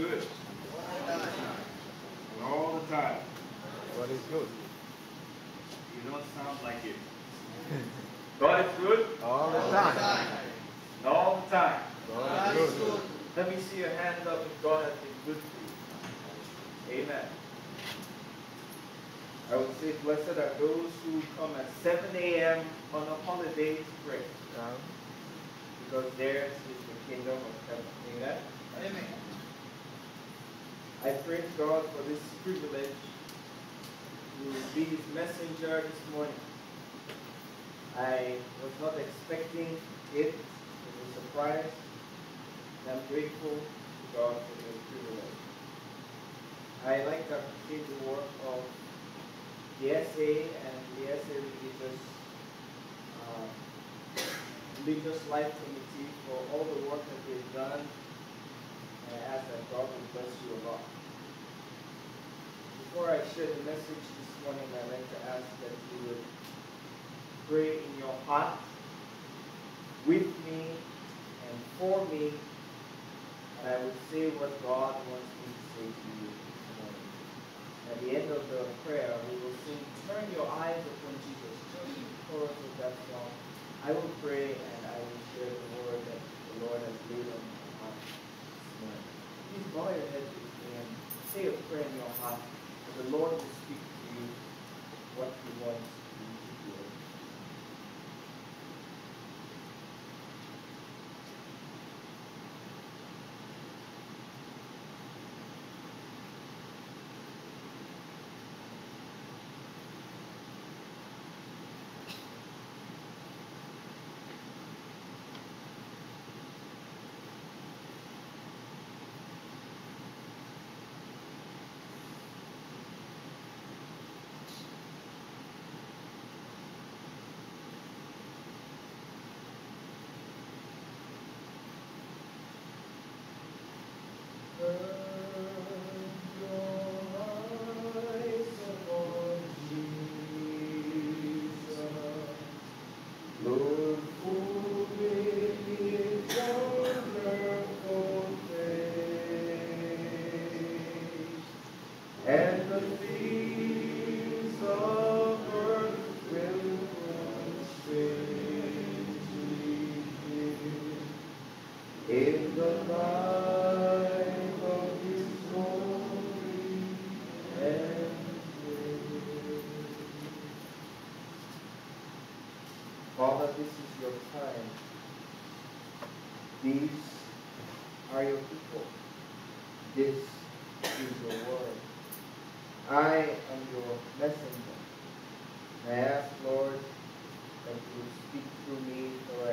good. And all the time. God is good. You don't sound like it. God is good All the time. and all the time. God is good. Let me see your hand up if God has been good to you. Amen. I would say blessed are those who come at 7 a.m. on a holiday to pray. Because theirs is the kingdom of heaven. Amen. Amen. I praise God for this privilege to be his messenger this morning. I was not expecting it. It was a surprise. And I'm grateful to God for this privilege. I like to appreciate the work of the SA and the SA Religious, uh, Religious Life Committee for all the work that they've done and I ask that God will bless you a lot. Before I share the message this morning, I'd like to ask that you would pray in your heart with me and for me, and I would say what God wants me to say to you this morning. At the end of the prayer, we will sing, Turn Your Eyes Upon Jesus, just the chorus of that song. I will pray and I will share the word that the Lord has laid on my heart this morning. Please bow your head with me and say a prayer in your heart the Lord will speak to you what He wants you to hear. Lord, who is wonderful face, and the things of earth will in the light of His glory and grace. Father, this is your time. These are your people. This is your word. I am your messenger. I ask, Lord, that you speak through me, for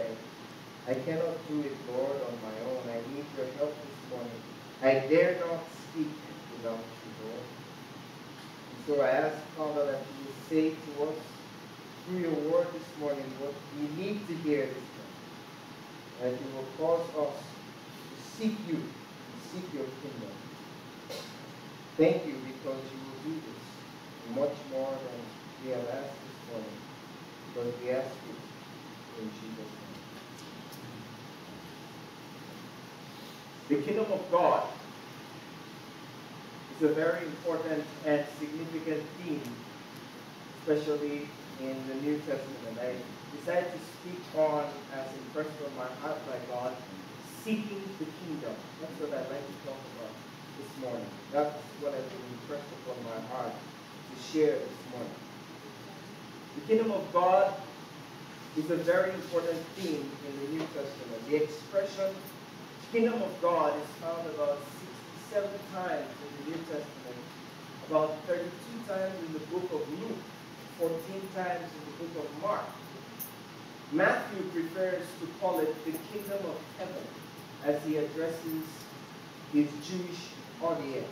I, cannot do it, Lord, on my own. I need your help this morning. I dare not speak without you, Lord. And so I ask, Father, that you say to us through your word this morning what we need to hear this morning. That you will cause us to seek you, and seek your kingdom. Thank you because you will do this much more than we have asked this morning. Because we ask it in Jesus' name. The kingdom of God is a very important and significant theme, especially in the New Testament. I decided to speak on, as impressed on my heart by God, seeking the kingdom. That's what I'd like to talk about this morning. That's what has been impressed upon my heart to share this morning. The kingdom of God is a very important theme in the New Testament. The expression kingdom of God is found about 67 times in the New Testament, about 32 times in the book of Luke, 14 times in the book of Mark. Matthew prefers to call it the kingdom of heaven as he addresses his Jewish audience.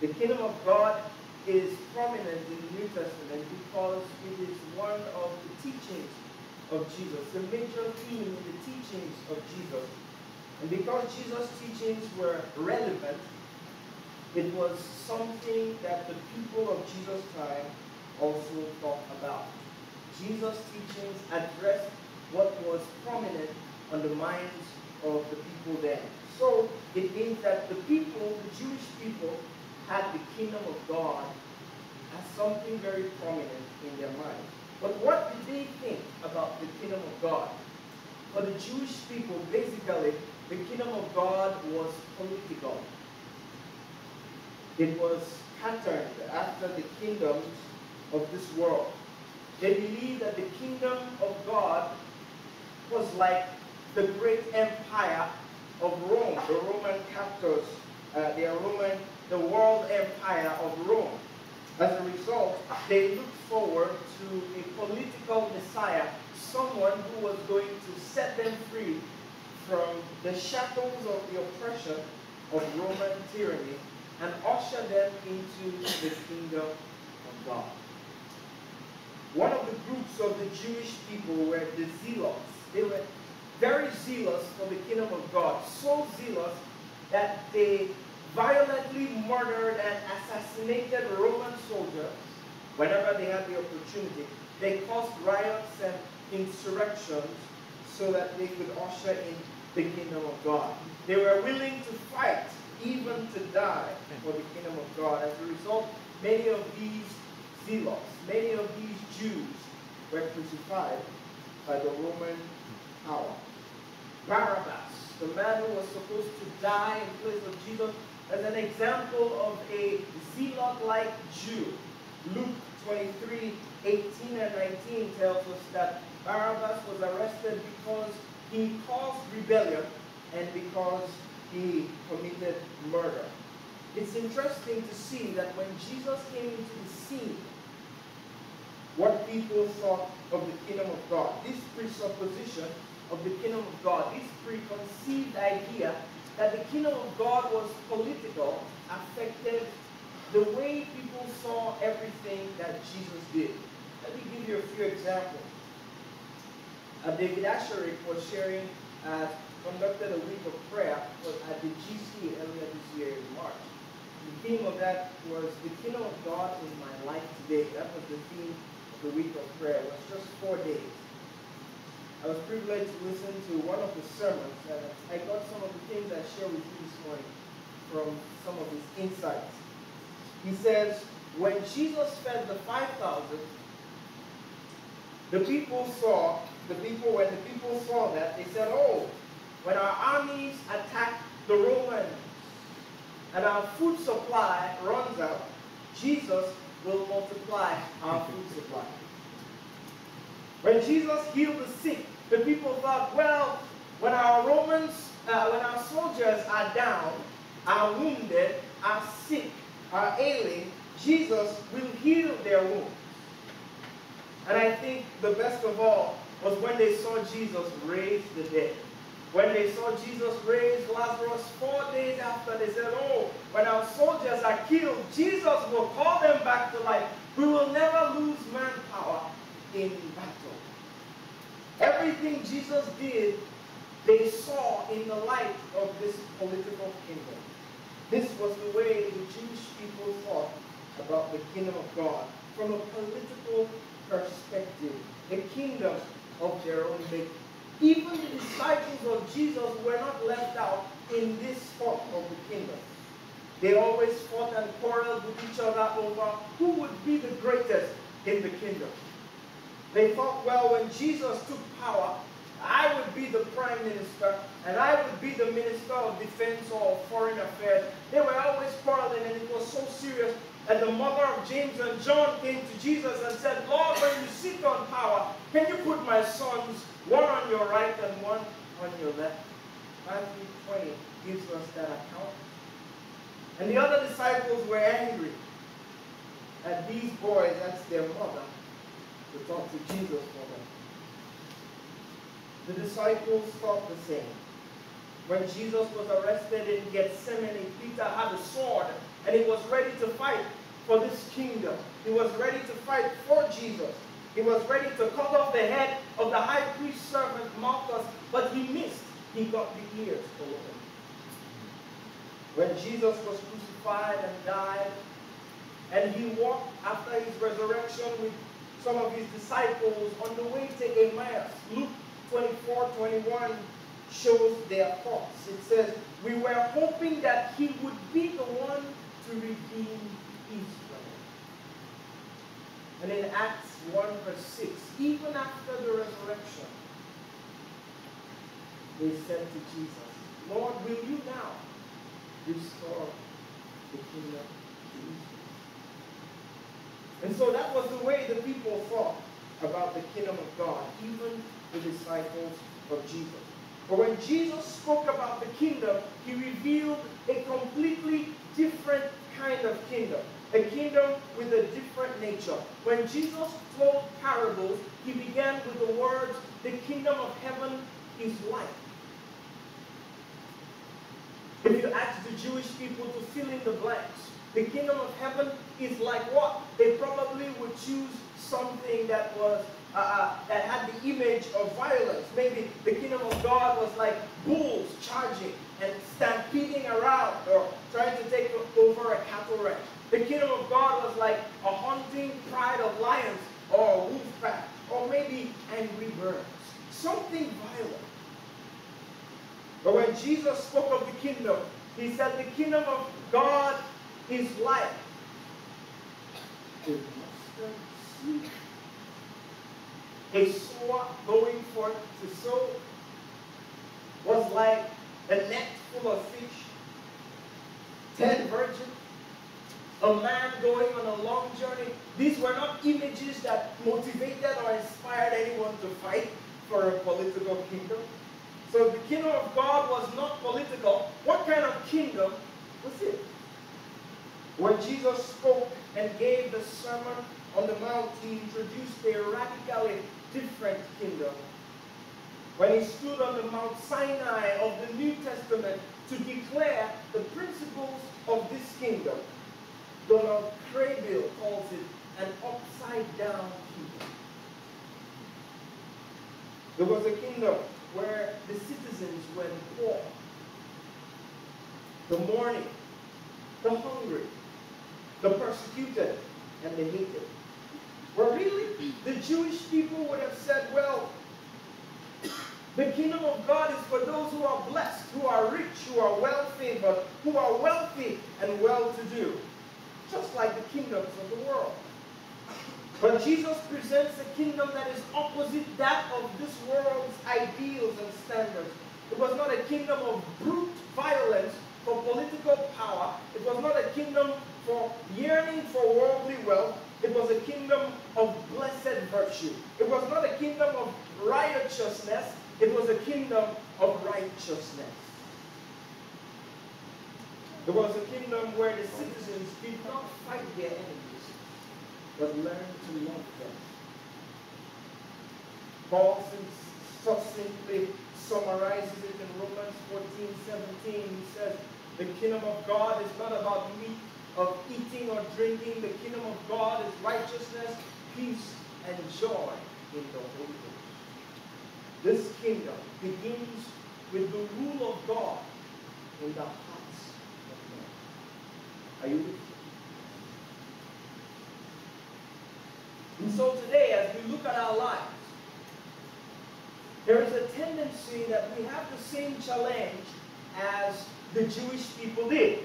The kingdom of God is prominent in the New Testament because it is one of the teachings of Jesus, the major theme in the teachings of Jesus. And because Jesus' teachings were relevant, it was something that the people of Jesus' time also talked about. Jesus' teachings addressed what was prominent on the minds of the people then. So it means that the people, the Jewish people, had the kingdom of God as something very prominent in their mind. But what did they think about the kingdom of God? For the Jewish people, basically, the kingdom of God was political. It was patterned after the kingdoms of this world. They believed that the kingdom of God was like the great empire of Rome, the Roman captors, uh, the Roman, the world empire of Rome. As a result, they looked forward to a political messiah, someone who was going to set them free from the shackles of the oppression of Roman tyranny and usher them into the kingdom of God. One of the groups of the Jewish people were the Zealots. They were very zealous for the kingdom of God, so zealous that they violently murdered and assassinated Roman soldiers whenever they had the opportunity. They caused riots and insurrections so that they could usher in the kingdom of God. They were willing to fight, even to die, for the kingdom of God. As a result, many of these zealots, many of these Jews were crucified by the Roman power. Barabbas, the man who was supposed to die in place of Jesus, as an example of a zealot-like Jew. Luke 23, 18 and 19 tells us that Barabbas was arrested because he caused rebellion and because he committed murder. It's interesting to see that when Jesus came into the scene, what people thought of the kingdom of God, this presupposition of the kingdom of God, this preconceived idea that the kingdom of God was political, affected the way people saw everything that Jesus did. Let me give you a few examples. Uh, David Asscherick was sharing, uh, conducted a week of prayer at the GC earlier this year in March. The theme of that was the kingdom of God in my life today. That was the theme of the week of prayer. It was just four days. I was privileged to listen to one of the sermons, and I got some of the things I share with you this morning from some of his insights. He says, when Jesus fed the 5,000, the people saw, the people, when the people saw that, they said, oh, when our armies attack the Romans and our food supply runs out, Jesus will multiply our food supply. When Jesus healed the sick, the people thought, well, when our Romans, uh, when our soldiers are down, are wounded, are sick, are ailing, Jesus will heal their wounds. And I think the best of all was when they saw Jesus raise the dead. When they saw Jesus raise Lazarus four days after, they said, Oh, when our soldiers are killed, Jesus will call them back to life. We will never lose manpower in battle. Everything Jesus did, they saw in the light of this political kingdom. This was the way the Jewish people thought about the kingdom of God from a political perspective, the kingdom of their own making. Even the disciples of Jesus were not left out in this thought of the kingdom. They always fought and quarreled with each other over who would be the greatest in the kingdom. They thought, well, when Jesus took power, I would be the prime minister and I would be the minister of defense or foreign affairs. They were always quarreling and it was so serious. And the mother of James and John came to Jesus and said, Lord, when you sit on power, can you put my sons one on your right and one on your left? Matthew 20 gives us that account. And the other disciples were angry at these boys, that's their mother, to talk to Jesus for them. The disciples thought the same. When Jesus was arrested in Gethsemane, Peter had a sword and he was ready to fight for this kingdom. He was ready to fight for Jesus. He was ready to cut off the head of the high priest servant Malchus, but he missed. He got the ears open. When Jesus was crucified and died, and he walked after his resurrection with some of his disciples on the way to Emmaus. Luke 24, 21 shows their thoughts. It says, We were hoping that he would be the one to redeem. And in Acts 1 verse 6, even after the resurrection, they said to Jesus, Lord, will you now restore the kingdom to Israel? And so that was the way the people thought about the kingdom of God, even the disciples of Jesus. But when Jesus spoke about the kingdom, he revealed a completely different kind of kingdom. A kingdom with a different nature. When Jesus told parables, he began with the words, the kingdom of heaven is like. If you ask the Jewish people to fill in the blanks, the kingdom of heaven is like what? They probably would choose something that was uh, uh, that had the image of violence. Maybe the kingdom of God was like bulls charging and stampeding around or trying to take over a cattle ranch. The kingdom of God was like a hunting pride of lions or a wolf pack or maybe angry birds. Something violent. But when Jesus spoke of the kingdom, he said the kingdom of God is like mustard seed a sower going forth to sow was like a net full of fish, ten virgins, a man going on a long journey. These were not images that motivated or inspired anyone to fight for a political kingdom. So the kingdom of God was not political. What kind of kingdom was it? When Jesus spoke and gave the Sermon on the Mount, he introduced a radically different kingdom. When he stood on the Mount Sinai of the New Testament to declare the principles of this kingdom, Donald Kraybill calls it an upside down kingdom. There was a kingdom where the citizens were poor, the mourning, the hungry, the persecuted, and the hated. Well, really, the Jewish people would have said, well, the kingdom of God is for those who are blessed, who are rich, who are well favored, who are wealthy and well to do, just like the kingdoms of the world. But Jesus presents a kingdom that is opposite that of this world's ideals and standards. It was not a kingdom of brute violence for political power. It was not a kingdom for yearning for worldly wealth. It was a kingdom of blessed virtue. It was not a kingdom of righteousness. It was a kingdom of righteousness. It was a kingdom where the citizens did not fight their enemies, but learned to love them. Paul succinctly summarizes it in Romans 14, 17. He says, the kingdom of God is not about meat of eating or drinking. The kingdom of God is righteousness, peace, and joy in the Holy Ghost. This kingdom begins with the rule of God in the hearts of men. Are you with me? And so today, as we look at our lives, there is a tendency that we have the same challenge as the Jewish people did.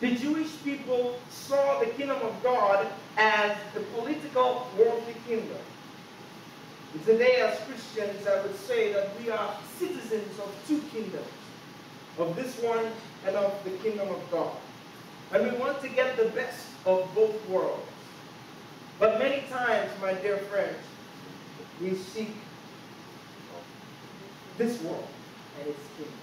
The Jewish people saw the kingdom of God as the political worldly kingdom. Today, as Christians, I would say that we are citizens of two kingdoms, of this one and of the kingdom of God. And we want to get the best of both worlds. But many times, my dear friends, we seek this world and its kingdom.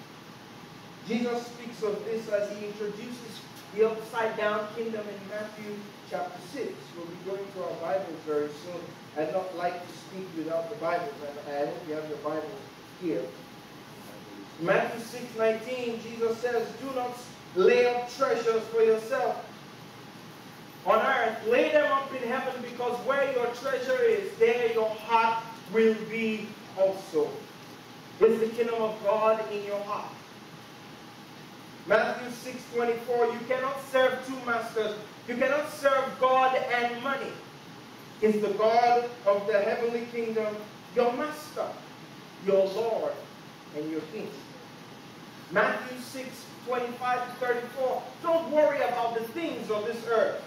Jesus speaks of this as he introduces the upside down kingdom in Matthew chapter 6. We'll be going to our Bibles very soon. I'd not like to speak without the Bibles, and I hope you have your Bibles here. Matthew 6 19, Jesus says, Do not lay up treasures for yourself on earth. Lay them up in heaven because where your treasure is, there your heart will be also. Is the kingdom of God in your heart? Matthew 6 24, you cannot serve two masters. You cannot serve God and money. Is the God of the heavenly kingdom your master, your Lord, and your king. Matthew 6, 25 to 34. Don't worry about the things of this earth.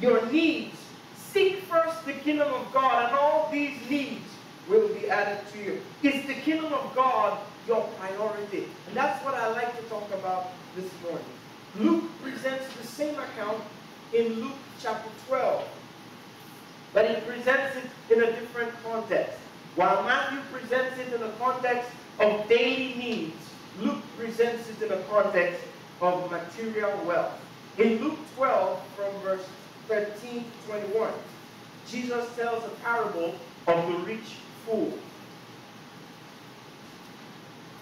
Your needs. Seek first the kingdom of God, and all these needs will be added to you. Is the kingdom of God your priority? And that's what I like to talk about this morning. Luke presents the same account in Luke chapter 12, but he presents it in a different context. While Matthew presents it in the context of daily needs, Luke presents it in the context of material wealth. In Luke 12, from verse 13 to 21, Jesus tells a parable of the rich fool.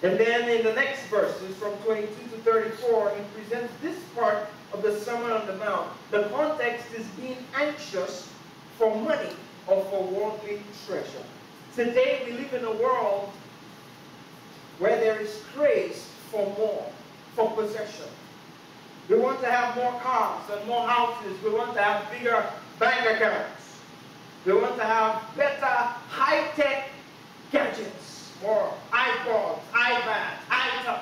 And then in the next verses, from 22 to 34, he presents this part of the Sermon on the Mount. The context is being anxious for money or for worldly treasure. Today we live in a world where there is craze for more, for possession. We want to have more cars and more houses. We want to have bigger bank accounts. We want to have better high-tech gadgets, more iPods, iPads, iTouch.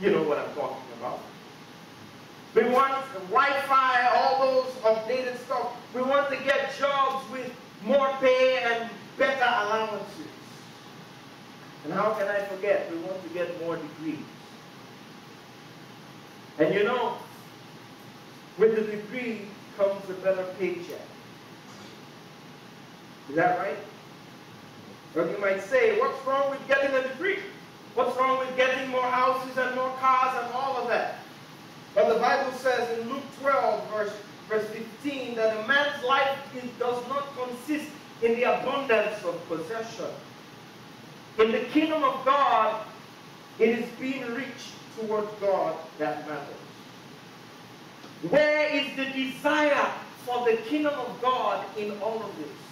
You know what I'm talking about. We want Wi-Fi, all those updated stuff. We want to get jobs with more pay and better allowances. And how can I forget? We want to get more degrees. And you know, with the degree comes a better paycheck. Is that right? Or you might say, what's wrong with getting a degree? What's wrong with getting more houses and more cars and all of that? But the Bible says in Luke 12, verse, verse 15, that a man's life does not consist in the abundance of possession. In the kingdom of God, it is being rich towards God that matters. Where is the desire for the kingdom of God in all of this?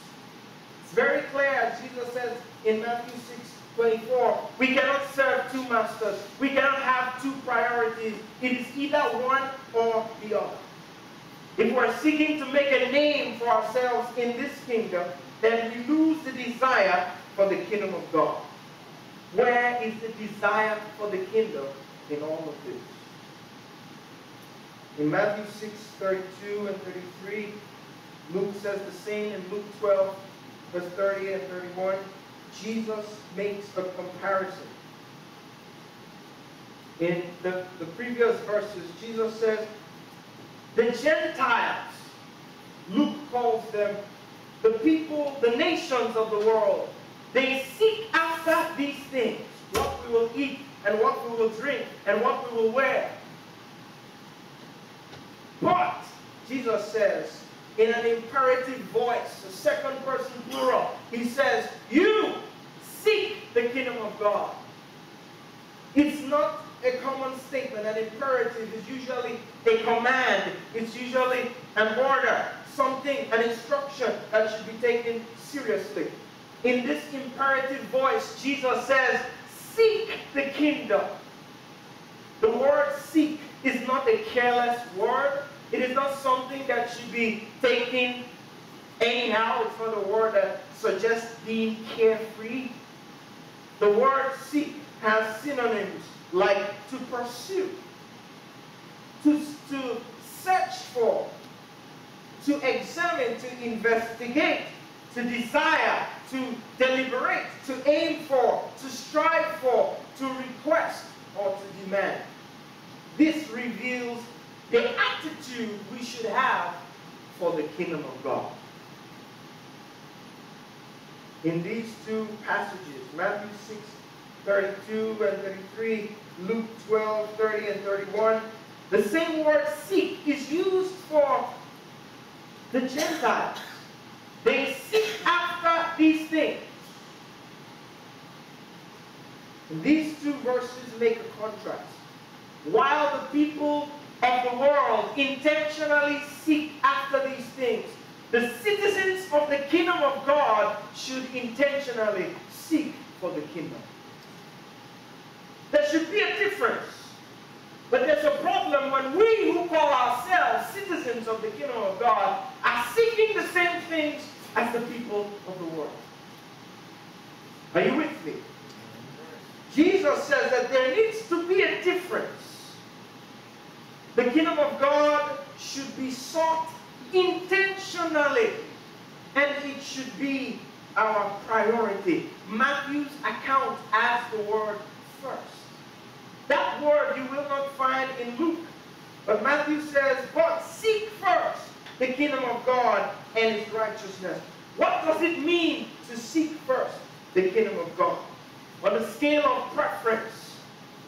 Very clear, as Jesus says in Matthew 6 24, we cannot serve two masters. We cannot have two priorities. It is either one or the other. If we're seeking to make a name for ourselves in this kingdom, then we lose the desire for the kingdom of God. Where is the desire for the kingdom in all of this? In Matthew 6, 32 and 33, Luke says the same in Luke 12, verse 30 and 31. Jesus makes a comparison. In the, the previous verses, Jesus says, the Gentiles, Luke calls them the people, the nations of the world, they seek after these things what we will eat, and what we will drink, and what we will wear. But, Jesus says, in an imperative voice, a second person plural, he says, You seek the kingdom of God. It's not a common statement. An imperative is usually a command, it's usually an order, something, an instruction that should be taken seriously. In this imperative voice, Jesus says, Seek the kingdom. The word seek is not a careless word. It is not something that should be taken anyhow. It's not a word that suggests being carefree. The word seek has synonyms like to pursue, to, to search for, to examine, to investigate, to desire, to deliberate, to aim for, to strive for, to request, or to demand. This reveals the attitude we should have for the kingdom of God. In these two passages, Matthew 6, 32 and 33, Luke 12, 30 and 31, the same word seek is used for the Gentiles. They seek after these things. And these two verses make a contrast. While the people of the world intentionally seek after these things, the citizens of the kingdom of God should intentionally seek for the kingdom. There should be a difference. But there's a problem when we who call ourselves citizens of the kingdom of God are seeking the same things as the people of the world. Are you with me? Jesus says that there needs to be a difference. The kingdom of God should be sought intentionally, and it should be our priority. Matthew's account adds the word first. That word you will not find in Luke. But Matthew says, but seek first the kingdom of God and his righteousness. What does it mean to seek first the kingdom of God? On the scale of preference,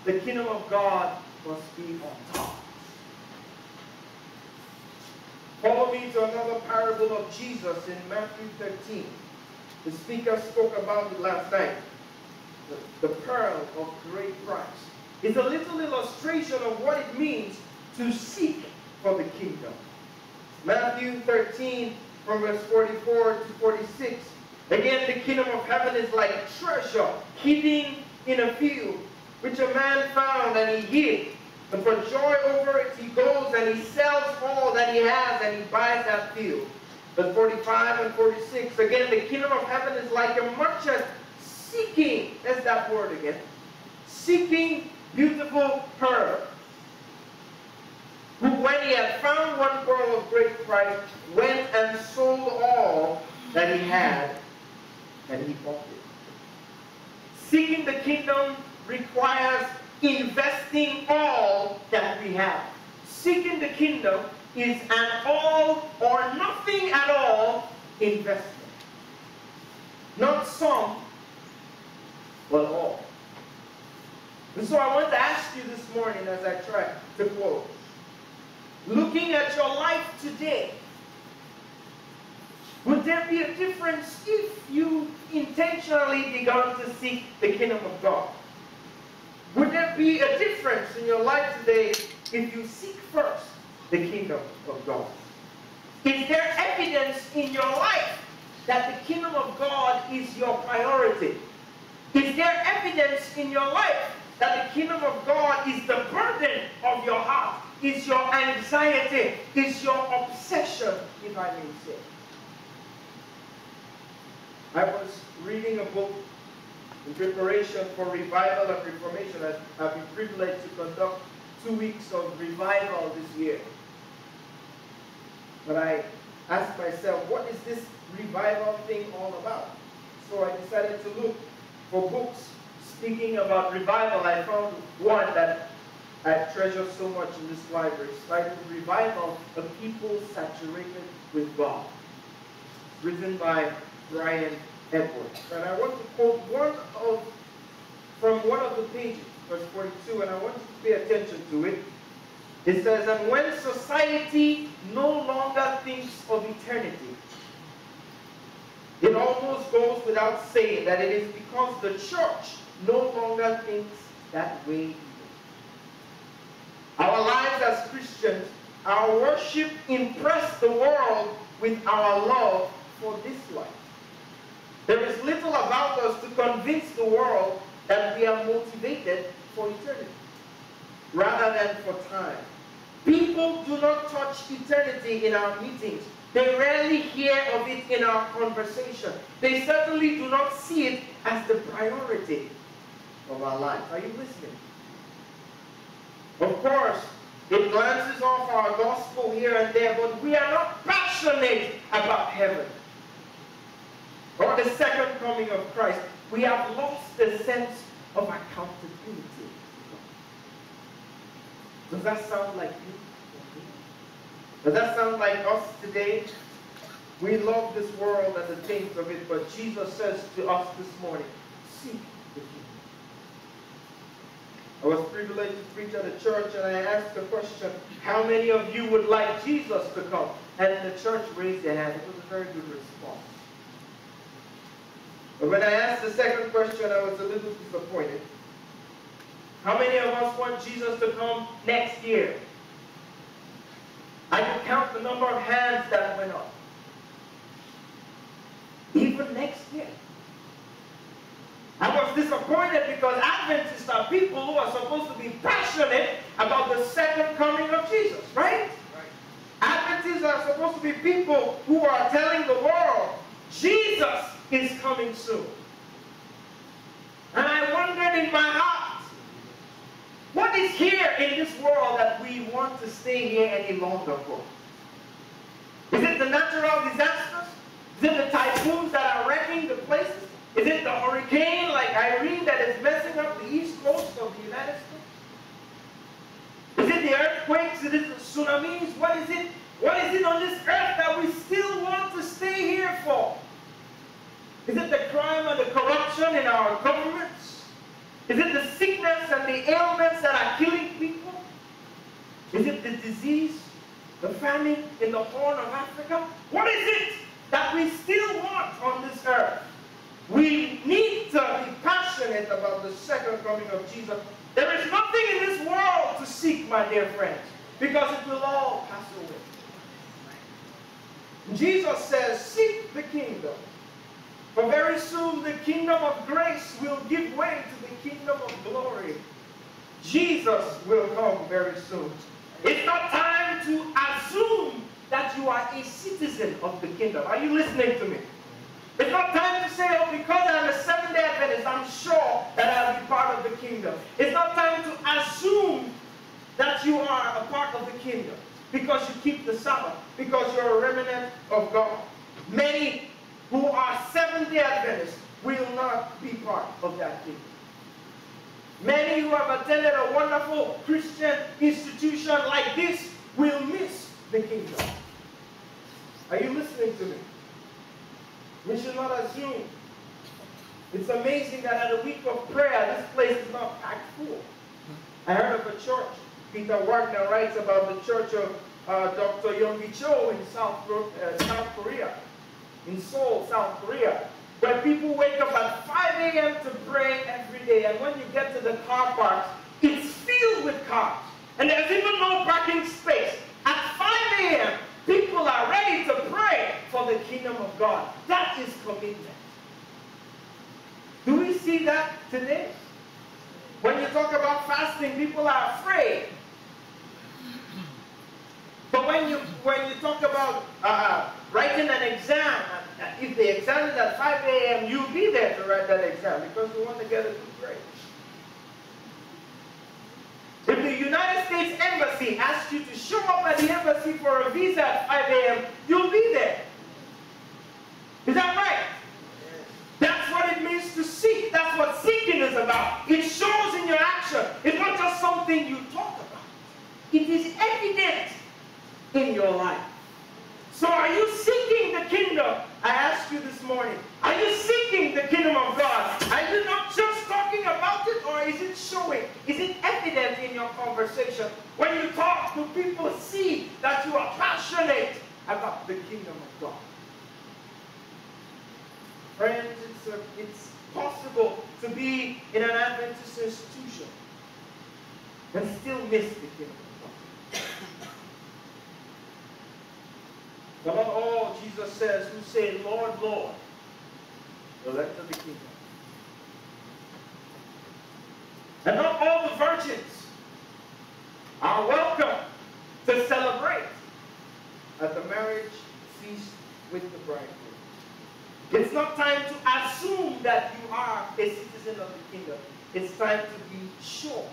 the kingdom of God must be on top. Follow me to another parable of Jesus in Matthew 13. The speaker spoke about it last night. The, the pearl of great price. It's a little illustration of what it means to seek for the kingdom. Matthew 13, from verse 44 to 46. Again, the kingdom of heaven is like treasure hidden in a field, which a man found and he hid. And for joy over it, he goes and he sells all that he has and he buys that field. Verse 45 and 46. Again, the kingdom of heaven is like a merchant seeking, that's that word again, seeking beautiful pearl. Who, when he had found one pearl of great price, went and sold all that he had, and he bought it. Seeking the kingdom requires investing all that we have. Seeking the kingdom is an all or nothing at all investment. Not some, but all. And so I want to ask you this morning as I try to close. Looking at your life today, would there be a difference if you intentionally began to seek the kingdom of God? Be a difference in your life today if you seek first the kingdom of God? Is there evidence in your life that the kingdom of God is your priority? Is there evidence in your life that the kingdom of God is the burden of your heart, is your anxiety, is your obsession, if I may say? I was reading a book in preparation for revival and reformation. I've been privileged to conduct two weeks of revival this year. But I asked myself, what is this revival thing all about? So I decided to look for books speaking about revival. I found one that I treasure so much in this library. It's titled Revival, A People Saturated with God. Written by Brian Edwards. And I want to quote one of from one of the pages, verse 42, and I want you to pay attention to it. It says, And when society no longer thinks of eternity, it almost goes without saying that it is because the church no longer thinks that way. Our lives as Christians, our worship impress the world with our love for this life. There is little about us to convince the world that we are motivated for eternity rather than for time. People do not touch eternity in our meetings. They rarely hear of it in our conversation. They certainly do not see it as the priority of our life. Are you listening? Of course, it glances off our gospel here and there, but we are not passionate about heaven or the second coming of Christ. We have lost the sense of accountability. Does that sound like you? Does that sound like us today? We love this world and the things of it, but Jesus says to us this morning, seek the kingdom. I was privileged to preach at a church and I asked the question, how many of you would like Jesus to come? And the church raised their hand. It was a very good response. But when I asked the second question, I was a little disappointed. How many of us want Jesus to come next year? I could count the number of hands that went up. Even next year. I was disappointed because Adventists are people who are supposed to be passionate about the second coming of Jesus, right? right? Adventists are supposed to be people who are telling the world, Jesus is coming soon. And I wondered in my heart, What is here in this world that we want to stay here any longer for? Is it the natural disasters? Is it the typhoons that are wrecking the places? Is it the hurricane like Irene that is messing up the east coast of the United States? Is it the earthquakes? Is it the tsunamis? What is it? What is it on this earth that we still want to stay here for? Is it the crime and the corruption in our governments? Is it the sickness and the ailments that are killing people? Is it the disease, the famine in the Horn of Africa? What is it that we still want on this earth? We need to be passionate about the second coming of Jesus. There is nothing in this world to seek, my dear friends, because it will all pass away. Jesus says, Seek the kingdom. For very soon the kingdom of grace will give way to the kingdom of glory. Jesus will come very soon. It's not time to assume that you are a citizen of the kingdom. Are you listening to me? It's not time to say, oh, because I'm a Seventh day Adventist, I'm sure that I'll be part of the kingdom. It's not time to assume that you are a part of the kingdom because you keep the Sabbath, because you're a remnant of God. Many who are Seventh day Adventists will not be part of that kingdom. Many who have attended a wonderful Christian institution like this will miss the kingdom. Are you listening to me? We should not assume. It's amazing that at a week of prayer, this place is not packed full. I heard of a church. Peter Wagner writes about the church of uh, Dr. Yonggi Cho in South, uh, South Korea, in Seoul, South Korea, where people wake up at 5 a.m. to pray every day. And when you get to the car parks, it's filled with cars. And there's even no parking space. At 5 a.m., people are ready to pray for the kingdom of God. That is commitment. Do we see that today? When you talk about fasting, people are afraid. But when you when you talk about uh, writing an exam, uh, if the exam is at 5 a.m., you'll be there to write that exam because you want to get a good grade. If the United States Embassy asks you to show up at the embassy for a visa at 5 a.m., you'll be there. Is that right? That's what it means to seek. That's what seeking is about. It shows in your action. It's not just something you talk about. It is evident in your life. So are you seeking the kingdom? I ask you this morning. Are you seeking the kingdom of God? Are you not just talking about it or is it showing? Is it evident in your conversation? When you talk to people, see that you are passionate about the kingdom of God. Friends, it's, a, it's possible to be in an Adventist institution and still miss the kingdom of God. Among all, Jesus says, who say, Lord, Lord, will enter the kingdom. And not all the virgins are welcome to celebrate at the marriage feast with the bridegroom. It's not time to assume that you are a citizen of the kingdom. It's time to be sure,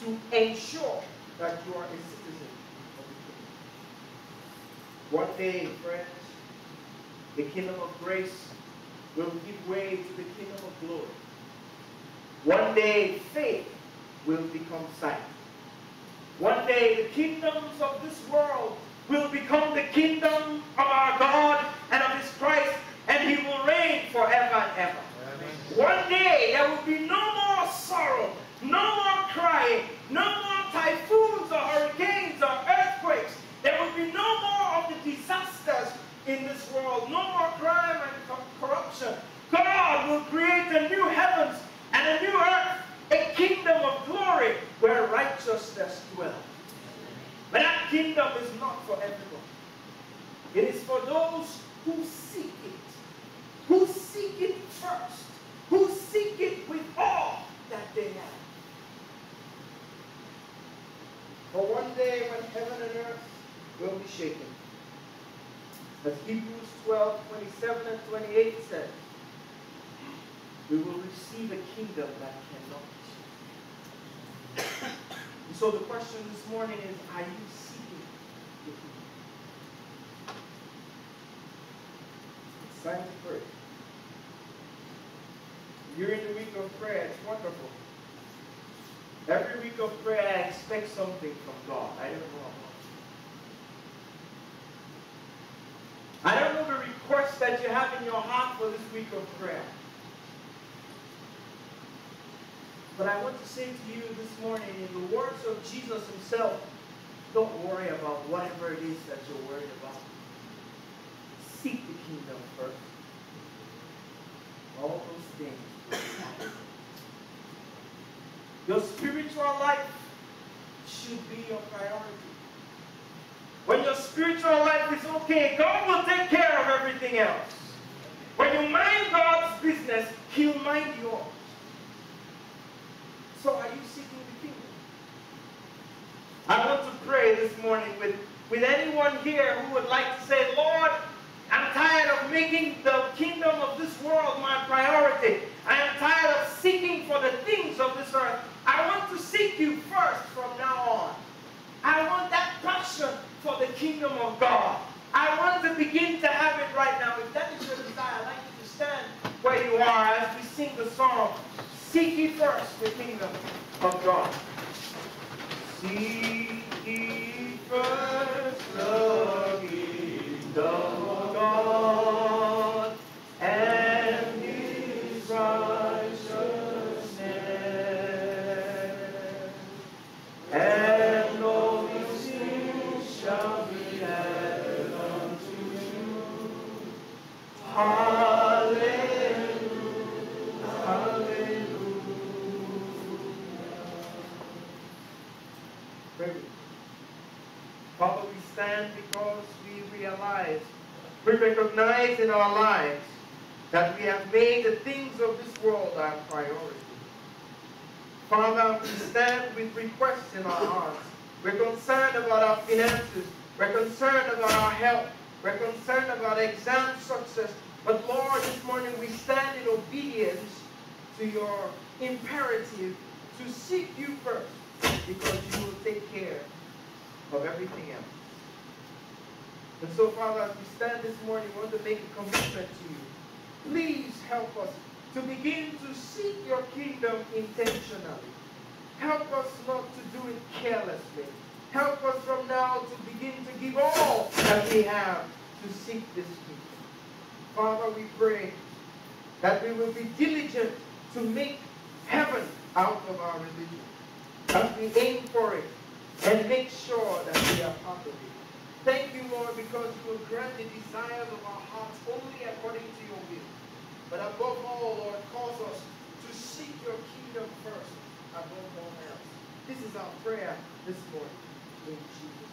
to ensure that you are a citizen one day, friends, the kingdom of grace will give way to the kingdom of glory. One day, faith will become sight. One day, the kingdoms of this world will become the kingdom of our God and of His Christ, and He will reign forever and ever. Amen. One day, there will be no more sorrow, no more crying, no more typhoons or hurricanes or earthquakes. There will be no more of the disasters in this world, no more crime and corruption. God will create a new heavens and a new earth, a kingdom of glory where righteousness dwells. But that kingdom is not for everyone. It is for those who seek it, who seek it first, who seek it with all that they have. For one day when heaven and earth will be shaken. As Hebrews 12, 27 and 28 says, we will receive a kingdom that cannot be shaken. So the question this morning is, are you seeking the kingdom? It's time to pray. You're in the week of prayer. It's wonderful. Every week of prayer, I expect something from God. I don't know I don't know the request that you have in your heart for this week of prayer. But I want to say to you this morning, in the words of Jesus himself, don't worry about whatever it is that you're worried about. Seek the kingdom first. All those things. Your spiritual life should be your priority. When your spiritual life is okay, God will take care of everything else. When you mind God's business, He'll mind yours. So are you seeking the kingdom? I want to pray this morning with, with anyone here who would like to say, Lord, I'm tired of making the kingdom of this world my priority. I am tired of seeking for the things of this earth. I want to seek you first from now on. I want that passion for the kingdom of God. I want to begin to have it right now. If that is your desire, I'd like you to stand where you are as we sing the song, Seek ye first the kingdom of God. Seek ye first the kingdom of God recognize in our lives that we have made the things of this world our priority. Father, we stand with requests in our hearts. We're concerned about our finances. We're concerned about our health. We're concerned about exam success. But Lord, this morning we stand in obedience to your imperative to seek you first because you will take care of everything else. And so, Father, as we stand this morning, we want to make a commitment to you. Please help us to begin to seek your kingdom intentionally. Help us not to do it carelessly. Help us from now to begin to give all that we have to seek this kingdom. Father, we pray that we will be diligent to make heaven out of our religion. As we aim for it and make sure that we are part of it. Thank you, Lord, because you will grant the desires of our hearts only according to your will. But above all, Lord, cause us to seek your kingdom first above all else. This is our prayer this morning. In Jesus'.